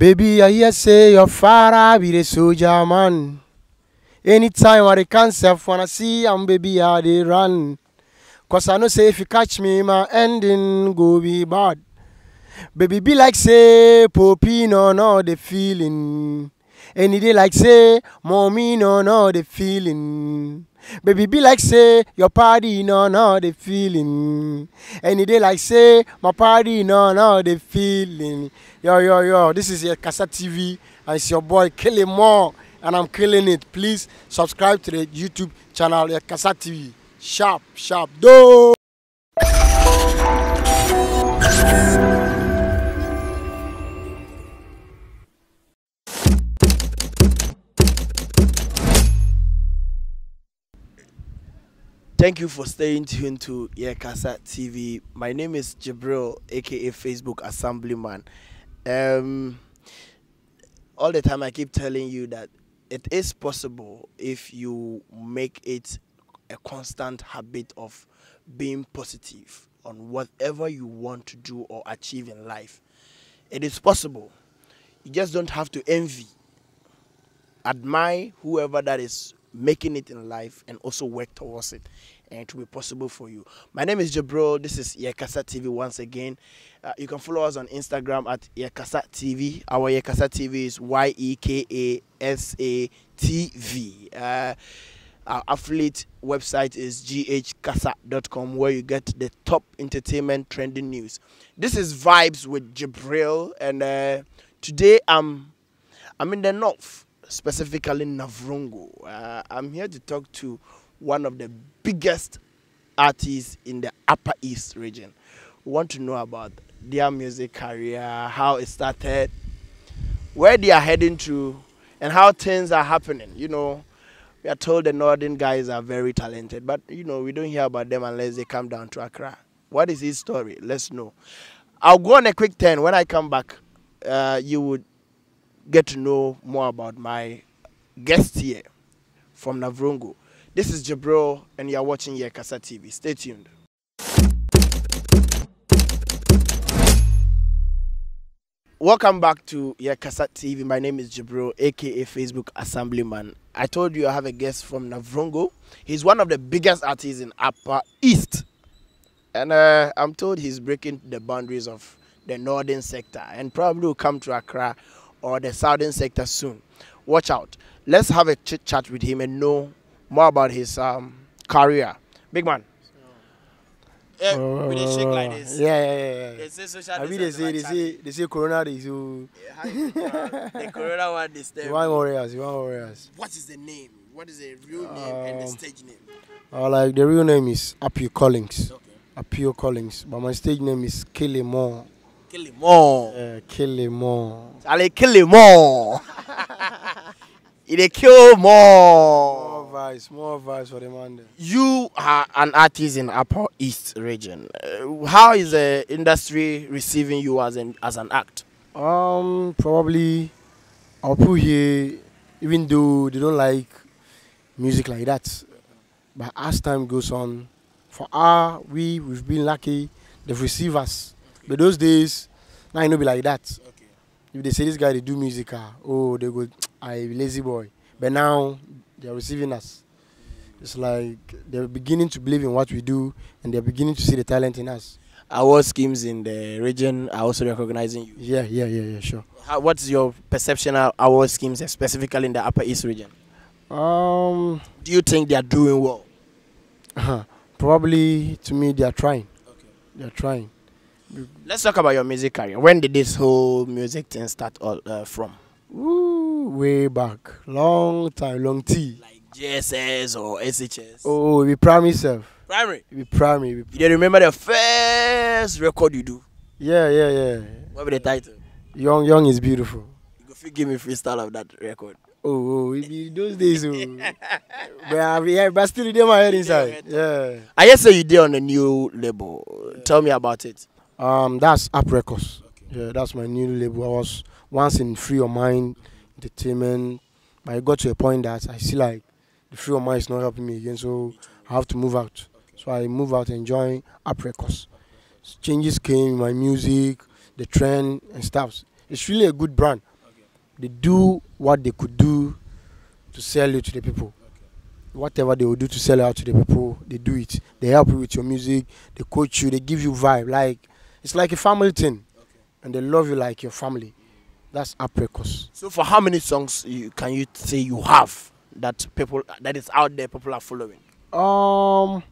Baby, I hear say your father be the soldier man. Anytime I can self wanna see am baby how they run. Cause I know say if you catch me, my ending go be bad. Baby be like say Poppy no no the feeling. Any day like say mommy no no the feeling. Baby be like say your party no no the feeling. Any day like say my party no no the feeling. Yo yo yo, this is your Casa TV and it's your boy Kelly Moore and I'm killing it. Please subscribe to the YouTube channel Casa TV. Sharp sharp do. Thank you for staying tuned to Yekasa TV. My name is Jibril, aka Facebook Assemblyman. Um, all the time I keep telling you that it is possible if you make it a constant habit of being positive on whatever you want to do or achieve in life. It is possible. You just don't have to envy. Admire whoever that is making it in life and also work towards it and will be possible for you. My name is Jabril this is Yekasa TV once again. Uh, you can follow us on Instagram at Yekasa TV our Yekasa TV is Y-E-K-A-S-A-T-V uh, our affiliate website is ghkasa.com where you get the top entertainment trending news. This is vibes with Jabril and uh, today I'm I'm in the north specifically Navrongo. Uh, I'm here to talk to one of the biggest artists in the Upper East region. We want to know about their music career, how it started, where they are heading to, and how things are happening. You know, we are told the northern guys are very talented, but you know, we don't hear about them unless they come down to Accra. What is his story? Let's know. I'll go on a quick turn. When I come back, uh, you would get to know more about my guest here from Navrongo. This is Jabril, and you're watching Yekasa TV. Stay tuned. Welcome back to Yekasa TV. My name is Jabril, aka Facebook Assemblyman. I told you I have a guest from Navrongo. He's one of the biggest artists in Upper East. And uh, I'm told he's breaking the boundaries of the northern sector and probably will come to Accra or the southern sector soon. Watch out. Let's have a chit chat with him and know more about his um, career. Big man. Yeah, Oh, we dey shake like this. Yeah, yeah, yeah. yeah. They say social I mean, they say, they say, they say Corona is you. the corona one is You there. want warriors, you want warriors. What is the name? What is the real name and the Um, stage name? Uh, like the real name is Apio Collins. Okay. Apio Collins, but my stage name is Kilimore. Kill him more. Uh, Kilimore. Charlie, kill him more. He dey kill more. More vibes, more vibes for the man. there. You are an artist in Upper East region. Uh, how is the industry receiving you as an as an act? Um, probably I'll put here, even though they don't like music like that. But as time goes on, for our we we've been lucky. They've received us. But those days, now you know be like that. Okay. If they say this guy they do music, ah, oh they go, I lazy boy. But now they're receiving us. It's like they're beginning to believe in what we do, and they're beginning to see the talent in us. Award schemes in the region are also recognizing you. Yeah, yeah, yeah, yeah, sure. How, what's your perception of award schemes, specifically in the Upper East region? Um, Do you think they are doing well? Uh-huh. Probably to me they are trying. Okay. They are trying. Let's talk about your music career. When did this whole music thing start all, uh, from? Woo, way back, long time, long T. Like JSS or SHS? Oh, we promise self. Primary. We promise. We, You remember the first record you do? yeah, yeah, yeah. What was the title? Young, young is beautiful. You go fit give me freestyle of that record. Oh, oh, it be those days. Oh. but I, yeah, but still, it in my head inside. Yeah. I just say you did on a new label. Tell me about it. Um, that's Up Records. Yeah, that's my new label. I was once in Free Your Mind Entertainment, but I got to a point that I see like the Free Your Mind is not helping me again, so I have to move out. So I move out and join Up Records. Changes came in my music, the trend and stuff. It's really a good brand. they do what they could do to sell you to the people. Whatever they will do to sell out to the people, they do it. They help you with your music, they coach you, they give you vibe. Like it's like a family thing, and they love you like your family. That's Up Records. So for how many songs you, can you say you have that people that is out there people are following? Um,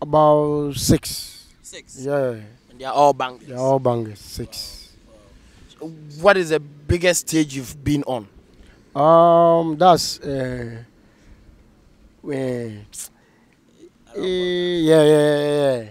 about six. Six. Yeah, And they are all bangers. they're all bangers. Six. What is the biggest stage you've been on? Um, that's uh, when, eh, yeah, yeah, yeah, yeah.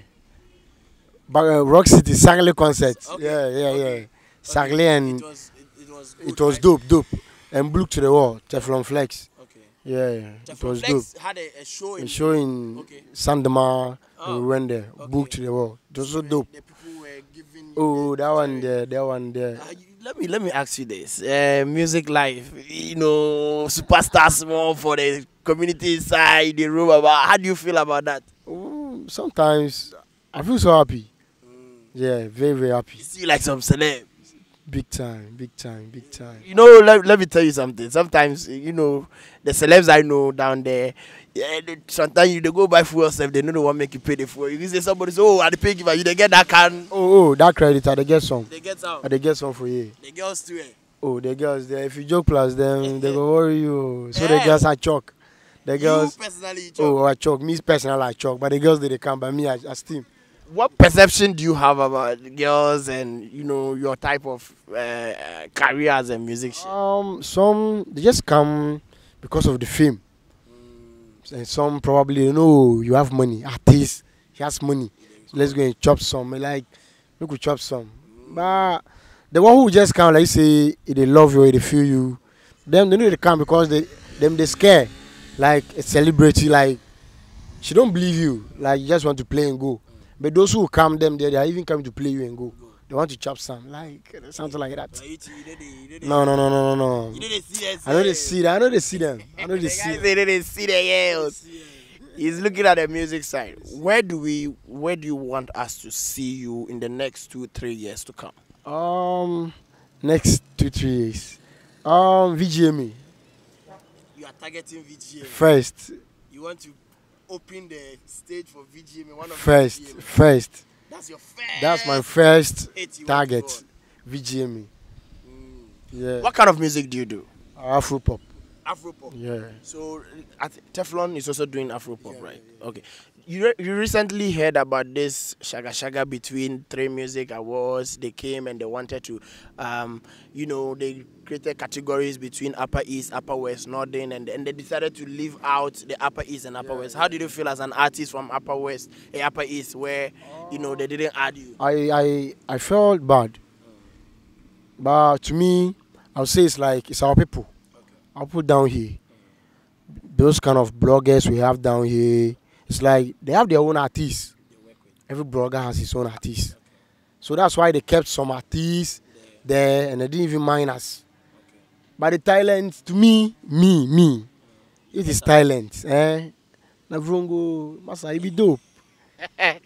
But uh, Rock City Sangle concert. Okay, Yeah, yeah, okay. yeah. Sangle and was it, it was it was dope, dope. And Blue to the wall, Teflon Flex. Okay. Yeah, yeah. it was dope. had a, a show A show in Okay. Sandema, Oh, we went there. okay. Book to the wall. It was so dope. The people were giving Oh, that one there, that one there. Uh, you- let me let me ask you this: uh, music life, you know, superstars more for the community side, the room about. How do you feel about that? Oh, sometimes I feel so happy. Yeah, very, very happy. You see, like some celeb. Big time, big time, big time. You know, let, let me tell you something. Sometimes, you know, the celebs I know down there, yeah, they, sometimes you they go buy fuel yourself, they know they want make you pay the fuel. You say somebody say, oh, I pay giver, you they get that can. Oh, oh, that credit, I they get some. They get out. I they get some for you. The girls too. Eh? Oh, the girls there. If you joke plus them, they go worry you. So the girls are chalk. The girls, you personally, oh, I chalk. Me personally, I chalk. But the girls, they, they come. by me, I, I steam. What perception do you have about girls and you know your type of uh, uh, career as a musician? Um, some they just come because of the fame. And some probably you know you have money. Artist, he has money. So let's go and chop some. Like we could chop some. But the one who just come like say they love you, they feel you, them they know they come because they them they scare. Like a celebrity, like she don't believe you. Like you just want to play and go. But those who come them there, they are even coming to play you and go. They want to chop some, like something like that. No, no, no, no, no, no. I know they see that. I know they see them. I know they the see. they didn't see the girls. He's looking at the music side. Where do we? Where do you want us to see you in the next two, three years to come? Um, next two three years. Um, VGME You are targeting VGM. first, You want to open the stage for VGM. One of first, VGM. first. That's your first. That's my first hit you want to target. go VGMA. Mm. Yeah. What kind of music do you do? Afro pop. Afro pop. Yeah. So I Teflon is also doing Afropop, right? Okay. You re- you recently heard about this shaga shaga between three music awards. They came and they wanted to, um, you know, they created categories between Upper East, Upper West, Northern, and and they decided to leave out the Upper East and Upper West. How did you feel as an artist from Upper West, eh, Upper East, where you know they didn't add you? I I I felt bad, but to me, I'll say it's like it's our people. I'll put down here. Those kind of bloggers we have down here, it's like they have their own artists. Every blogger has his own artist. So that's why they kept some artists there and they didn't even mind us. But the talent, to me, me, me, it is talent. Eh? Na vrongo, masa, it be dope. The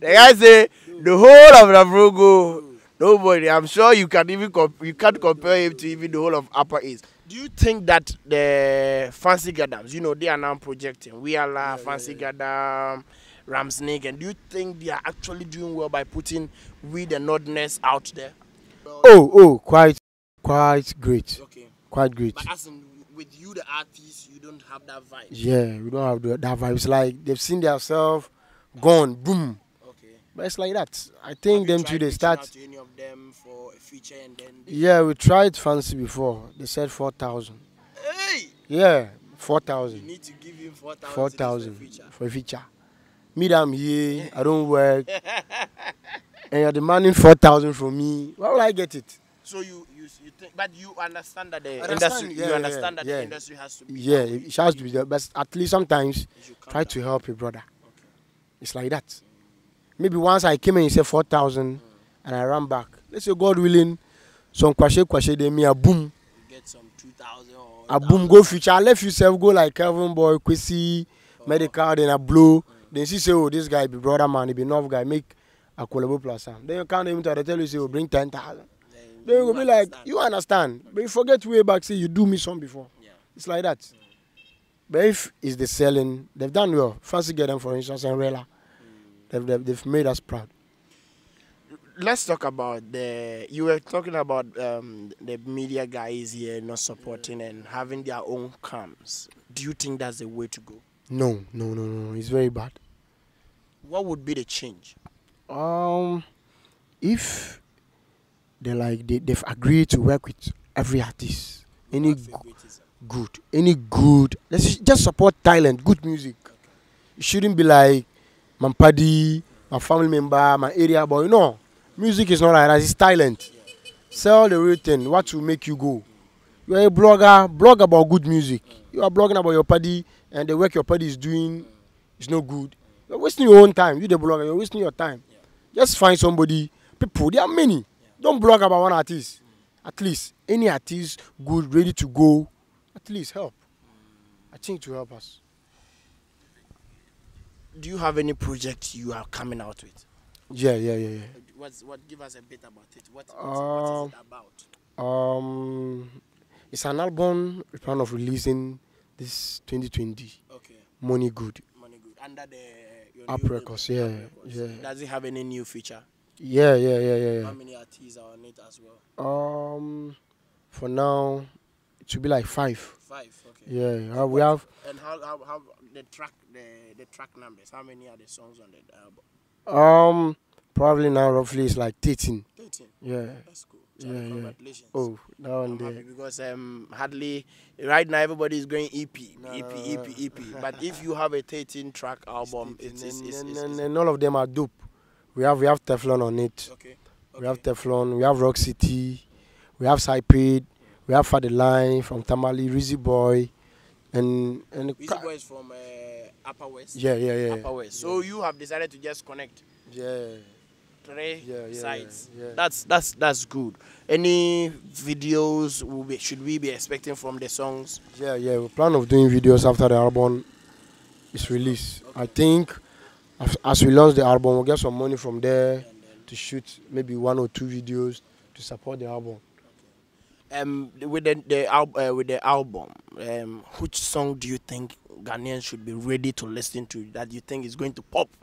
guy say the whole of Navrogo, nobody. I'm sure you can even comp- you can't compare him to even the whole of Upper East. Do you think that the Fancy Gadams, you know, they are now projecting We are La, Fancy Gadam, Ram Snake, and do you think they are actually doing well by putting We the Nordness out there? Oh, oh, quite, quite great. Okay. Quite great. But as in, with you, the artist, you don't have that vibe. Yeah, we don't have the, that vibe. It's like they've seen themselves gone, boom. Okay. But it's like that. I think them two they start. To any of them for a feature and then. Yeah, we tried fancy before. They said four thousand. Hey! Yeah, four thousand. You need to give him 4,000 Four for a thousand feature. for a feature. Me, that I'm here. I don't work, and you're demanding four thousand from me. Why will I get it? So you think, but you understand that the Understand, industry, yeah, you yeah, understand that yeah. the industry has to be. Yeah, it has to be there. But at least sometimes try down. to help your brother. It's like that. Maybe once I came you said four thousand, and I ran back. Let's say God willing, some kwashe kwashe they me a boom, You get some 2,000 or. a boom go future. I left yourself go like Kelvin Boy, Kwesi, medical, then a blow. Then she say, oh this guy be brother man, he be enough guy make a collabo plus. Then you can't even tell they tell you say, oh bring ten thousand. They will You be like, you understand, but you forget way back. Say you do me some before. Yeah. It's like that. But if it's the selling, they've done well. Fancy Gadam for instance, and Rela. They've, they've, they've made us proud. let's talk about the you were talking about um, the media guys here not supporting and having their own cams do you think that's the way to go No, no, no, no. It's very bad. what would be the change Um, if they like they, they've agreed to work with every artist, any good, any good, let's just- just support talent, good music. It shouldn't be like my paddy, my family member, my area boy. No, music is not like that. It's talent. Sell the real thing. What will make you go? You are a blogger. Blog about good music. You are blogging about your paddy and the work your paddy is doing is no good. You're wasting your own time. You the blogger. You're wasting your time. Just find somebody. People, there are many. Don't blog about one artist. At least any artist good, ready to go. At least help. I think to help us. do you have any project you are coming out with Yeah, yeah, yeah, yeah. What's, what give us a bit about it what, what is it about Um, it's an album we plan of releasing this 2020. okay Money good. money good under the your Up Records, yeah, Records. yeah. does it have any new feature Yeah, yeah, yeah, yeah, how many artists are on it as well Um, for now, it should be like five. five okay Yeah, uh, we have and how, how, how the track the, the track numbers how many are the songs on the album um probably now roughly it's like 13. 13 Yeah. that's cool Yeah, Charlie, yeah. congratulations Oh, I'm happy there. because um hardly right now everybody is going EP, No, EP, EP. EP. But if you have a 13 track album, it's, it's, and, it's, and, it's, and, it's and all of them are dope. We have we have Teflon on it. okay. We have. Teflon. We have Rock City. We have Cyprid. We have Father Line from Tamale, Rizzy Boy, and and Easy Boy is from uh, Upper West. yeah, yeah, yeah, Upper West. So you have decided to just connect yeah, three Yeah, yeah, sides. yeah, yeah. That's that's that's good. Any videos will be, should we be expecting from the songs? yeah, yeah. We plan of doing videos after the album is released. I think as, we launch the album, we'll get some money from there to shoot maybe one or two videos to support the album. um, with the, the uh, with the album, um, which song do you think Ghanaians should be ready to listen to that you think is going to pop?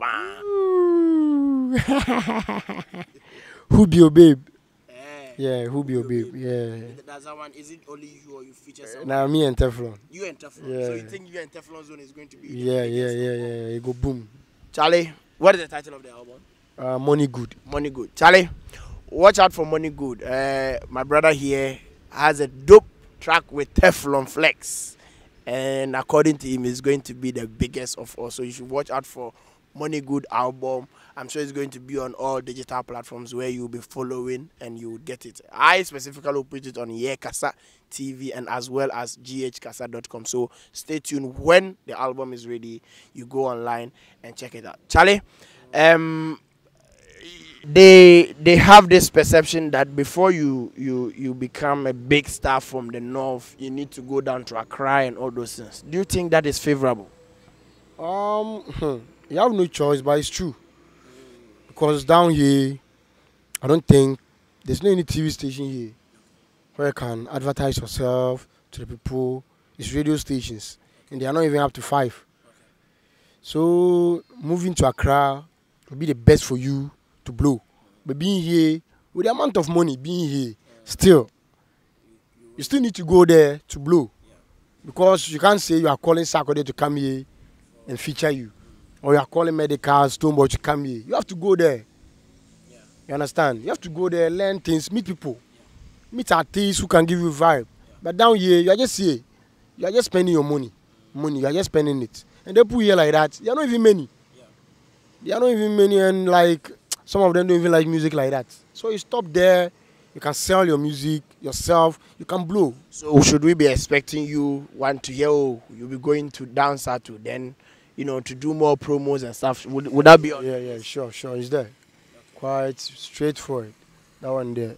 Who be your babe? Eh. Yeah, who be your babe? Yeah. That's that one. Is it only you or you feature someone? Now me and Teflon. You and Teflon. So Yeah. you think you and Teflon Zone is going to be? the Yeah, yeah, yeah, yeah. It go boom. Charlie, what is the title of the album? Uh, money good. Money Good. Charlie, watch out for Money Good. Uh, my brother here has a dope track with Teflon Flex. And according to him, it's going to be the biggest of all. So you should watch out for Money Good album. I'm sure it's going to be on all digital platforms where you'll be following and you will get it. I specifically will put it on Yekasa TV and as well as ghkasa.com. So stay tuned. When the album is ready, you go online and check it out. Charlie, um, they they have this perception that before you you you become a big star from the north, you need to go down to Accra and all those things. Do you think that is favorable? Um, you have no choice, but it's true. Because down here, I don't think there's no any TV station here where you can advertise yourself to the people. It's radio stations, and they are not even up to five. So moving to Accra will be the best for you to blow. But being here, with the amount of money being here, still, you still need to go there to blow. Because you can't say you are calling Saturday to come here and feature you. Or you are calling medical Stoneboy to come here. You have to go there. You understand? You have to go there, learn things, meet people. Meet artists who can give you vibe. But down here, you are just here. You are just spending your money. Money, you are just spending it. And they put here like that. They are not even many. They are not even many and like some of them don't even like music like that. So you stop there, you can sell your music yourself, you can blow. So should we be expecting you want to hear oh, you'll be going to dance to then you know to do more promos and stuff? Would, would that be on? Yeah, yeah, sure, sure. It's there. Quite straightforward. That one there.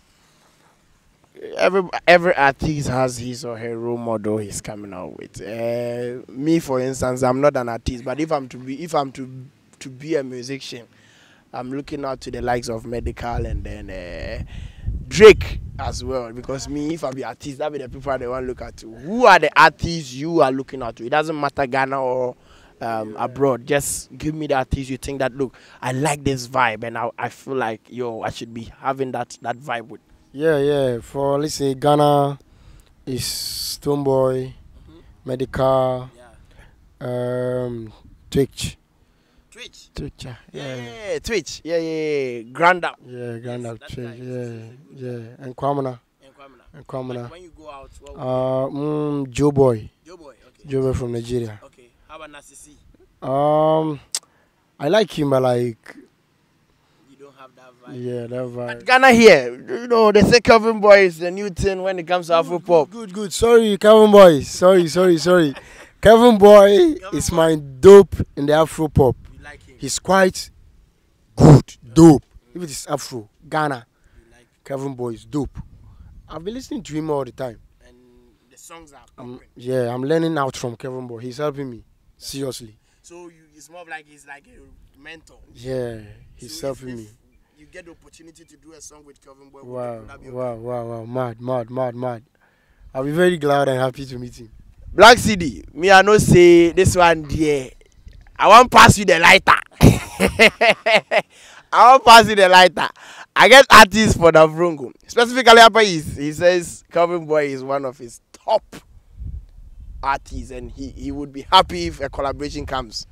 every every artist has his or her role model he's coming out with. Uh, me, for instance, I'm not an artist, but if I'm to be if I'm to to be a musician, I'm looking out to the likes of Medikal and then uh, Drake as well because me if I be artist that be the people I want to look at. Who are the artists you are looking at to? It doesn't matter Ghana or um, abroad. Just give me artist you think that look I like this vibe and I, I feel like yo I should be having that that vibe with. Yeah, yeah. For let's say Ghana is Stonebwoy, Medikal, um, Twitch. Twitch. Twitch, yeah. Yeah, Yeah, Twitch. Yeah, yeah, yeah. Grand up. yeah, Grand Yes, Up Twitch, nice. yeah, yeah. And Kwamina, and Kwamina. When you go out, what Uh, mm, Joe Boy, Joe boy. Okay. Joe Boy from Nigeria. Okay. How about Nasisi? Um, I like him, but like, You don't have that vibe. yeah, that vibe. Ghana here, you know, they say Calvin Boy is the new thing when it comes to Afro pop. Good, good. Sorry, Kelvyn Boy. Sorry, sorry, sorry. Kelvyn Boy is Boy. my dope in the Afro pop. You like him? He's quite good, dope. If it is Afro, Ghana, You like Kelvyn Boy is dope. I've been listening to him all the time. and the songs are I'm, yeah, I'm learning out from Kelvyn Boy. He's helping me. Seriously. So you, it's more like he's like a mentor. Yeah, he's So if- helping if me. You get the opportunity to do a song with Calvin Boy. would Wow, that be okay? wow, wow, wow. Mad, mad, mad, mad. I'll be very glad and happy to meet him. Black CD, me I know say this one there. I want pass you the lighter. I want pass you the lighter. I get artists for the Vrungo. Specifically, Apa is he says Calvin Boy is one of his top artists, and he, he would be happy if a collaboration comes.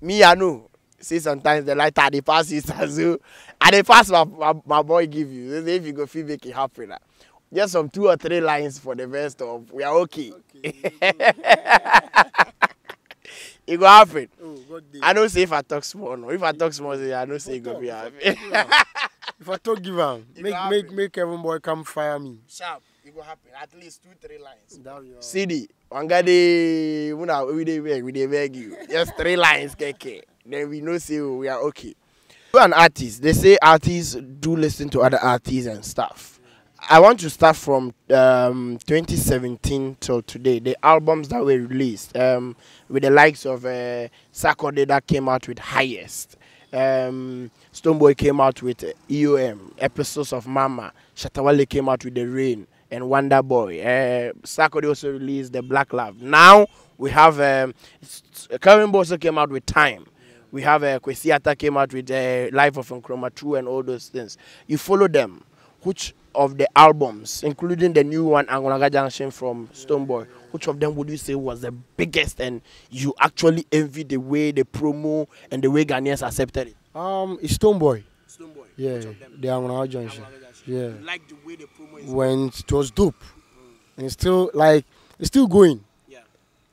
Me, I know. See, sometimes the lighter they pass you, so I they pass my, my, my boy give you. If you go feel make it happen. ah. Just some two or three lines for the rest of we are okay. okay it go happen. I don't say if I talk small, no. If I talk small, say I don't say it go be happy. If I talk, give him. It Make, make, make Kelvyn Boy come fire me. Sharp, it go happen. At least two, three lines. That be all. CD, Wangade, Muna, we dey beg, we dey beg you. Just three lines, keke. Then we know say we are okay. You're an artist. They say artists do listen to other artists and stuff. I want to start from um, 2017 till today. The albums that were released um, with the likes of uh, Sarkodie that came out with Highest. Um, Stonebwoy came out with uh, EOM, Episodes of Mama. Shatta Wale came out with The Reign and Wonder Boy. Uh, Sarkodie also released The Black Love. Now we have um, Karen also came out with Time. We have uh, Kwesi Arthur came out with uh, Life of Nkrumah 2 and all those things. You follow them. Which of the albums, including the new one, Anloga Junction from Stonebwoy, which of them would you say was the biggest and you actually envy the way the promo and the way Ghanaians accepted it? Um, it's Stonebwoy. Stonebwoy. Yeah, the Anloga Junction. Yeah. You like the way the promo is. When it was dope. And it's still, like, it's still going. Yeah.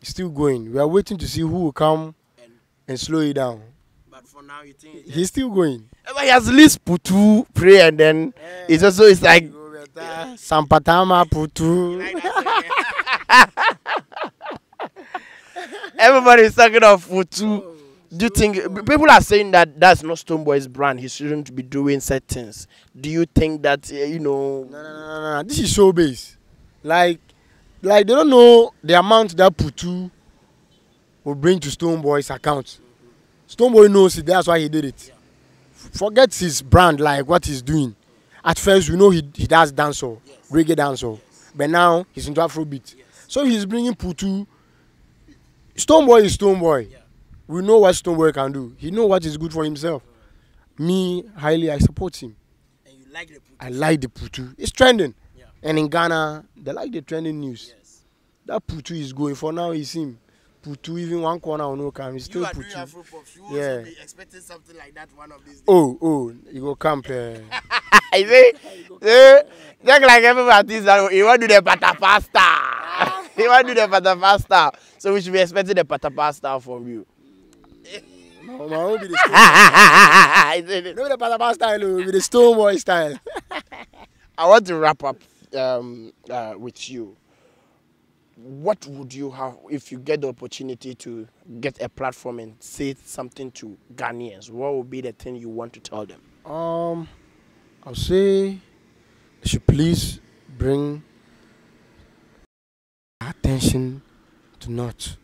It's still going. We are waiting to see who will come And, and slow it down. but for now, you think. it's He's still going. But he has released Putu, Pray, and then it's also it's like. Sampatama Putu. Everybody is talking of Putu. Do you think people are saying that that's not Stoneboy's brand? He shouldn't be doing settings. Do you think that uh, you know? No, no, no, no, no. This is showbiz. Like, like they don't know the amount that Putu will bring to Stoneboy's account. Stoneboy knows it. That's why he did it. Forget his brand, like what he's doing. At first, we know he he does dancehall, reggae dancehall, but now he's into Afrobeat. So he's bringing Putu. Stoneboy is Stoneboy. We know what Stonebwoy can do. He know what is good for himself. Me, highly, I support him. And you like the Putu? I like the Putu. It's trending. Yeah. And in Ghana, they like the trending news. Yes. That Putu is going. For now, it's him. Putu, even one corner on no come. It's still you are doing Putu. Afro. You Yeah. be expecting something like that one of these days. Oh, oh, you go camp. Uh, I say, eh, just like every artist, that he want to do the pata pasta. he want to do the pata pasta. So we should be expecting the pata pasta from you. My, my own be the stone. I No be the Palaba style, be the Stonebwoy style. I want to wrap up um, uh, with you. What would you have if you get the opportunity to get a platform and say something to Ghanaians? What would be the thing you want to tell them? Um, I'll say they should please bring attention to North.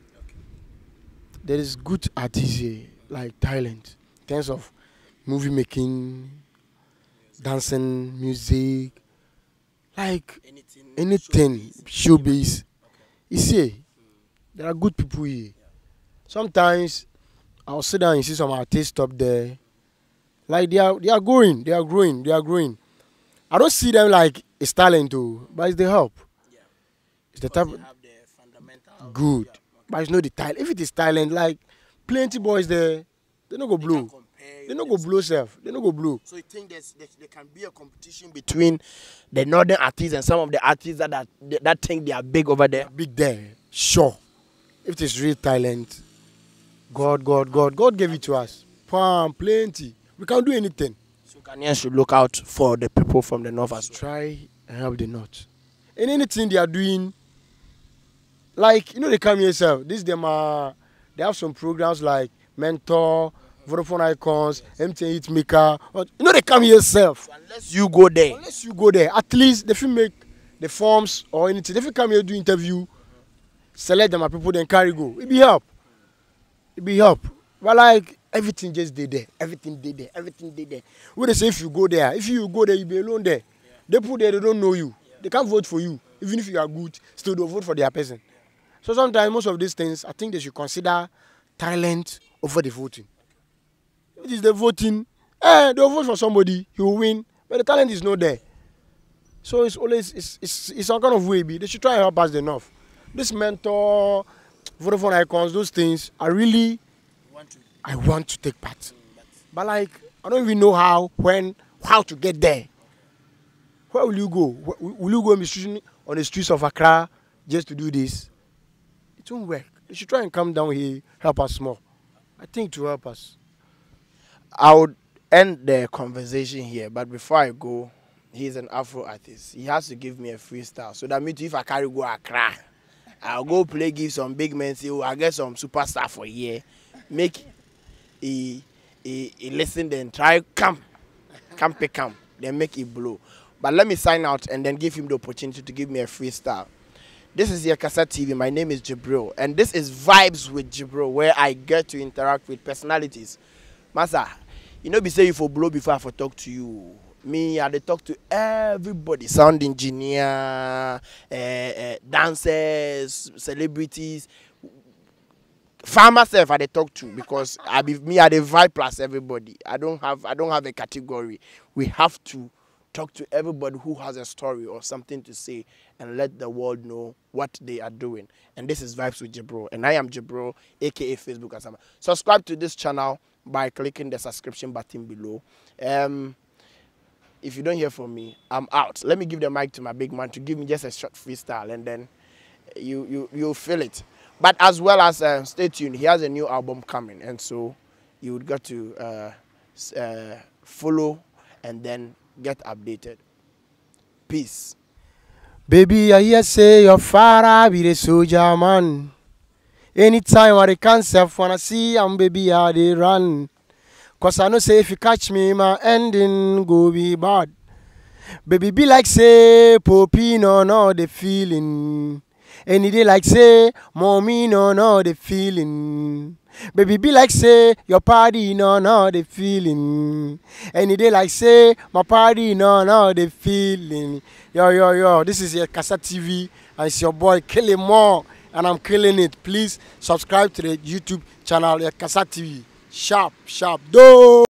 There is good artists here, like talent, in terms of movie making, dancing, music, like Anything. anything showbiz. You see, there are good people here. Sometimes I'll sit down and see some artists up there. Like they are they are growing, they are growing, they are growing. I don't see them like it's talent too, but it's the help. Yeah. It's the type They have the fundamental. good. But it's not the talent. If it is talent, like plenty boys there, they no go blue. They blow. can They no go blow self. They no go blow. So you think there's, there, there can be a competition between the northern artists and some of the artists that that, that think they are big over there? Big there, sure. If it is real talent, God, God, God, God gave it to us. Pam, plenty. We can do anything. So Ghanaians should look out for the people from the north as well. Try and help the north. And anything they are doing, like you know, they come here yourself. This them are they have some programs like Mentor, Vodafone Icons, MTN Hitmaker. But you know, they come here yourself. So unless you go there, Unless you go there, at least they will make the forms or anything. If you come here do interview, select them and people then carry go. It be help. It be help. But like everything just did there. Everything did there. Everything did there. What they say if you go there, if you go there, you be alone there. They put there, they don't know you. They can't vote for you. Even if you are good, still don't vote for their person. So sometimes most of these things, I think they should consider talent over the voting. It is the voting, eh, they'll vote for somebody, he will win, but the talent is not there. So it's always it's it's, it's some kind of way. They should try and help us enough. This mentor, Vodafone icons, those things, I really want to, I want to take part. But like I don't even know how, when, how to get there. Where will you go? Will you go on the streets of Accra just to do this? It won't work. They should try and come down here, help us more. I think to help us. I would end the conversation here, but before I go, he's an Afro artist. He has to give me a freestyle. So that means if I carry go Accra, I'll go play, give some big men, say, oh, I get some superstar for here. Make he, he, he listen, then try come, come pick come, then make it blow. But let me sign out and then give him the opportunity to give me a freestyle. This is Yakasa TV. My name is Jibril, and this is Vibes with Jibril, where I get to interact with personalities. Masa, you know, be say you for blow before I for talk to you. Me, I talk to everybody, sound engineer, uh, uh, dancers, celebrities, farmer self I dey talk to because I be me I dey vibe plus everybody. I don't have I don't have a category. We have to talk to everybody who has a story or something to say and let the world know what they are doing. And this is Vibes with Jibro. And I am Jibro, aka Facebook Asama. Subscribe to this channel by clicking the subscription button below. Um if you don't hear from me, I'm out. Let me give the mic to my big man to give me just a short freestyle and then you you you'll feel it. But as well as uh, stay tuned, he has a new album coming, and so you would got to uh, uh, follow and then get updated. Peace. Baby, I hear say your father be the soldier man. Anytime I dey cancer, wanna see am, baby, I dey run. Cause I know say if you catch me, my ending go be bad. Baby, be like say, Poppy, no, no, the feeling. Any day like say, mommy, no, no, the feeling. Baby, be like say your party, no, no, the feeling. Any day like say my party, no, no, the feeling. Yo, yo, yo, this is your Casa TV. And it's your boy Killing More, and I'm killing it. Please subscribe to the YouTube channel your Casa TV. Sharp, sharp, do.